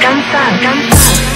Danza, danza.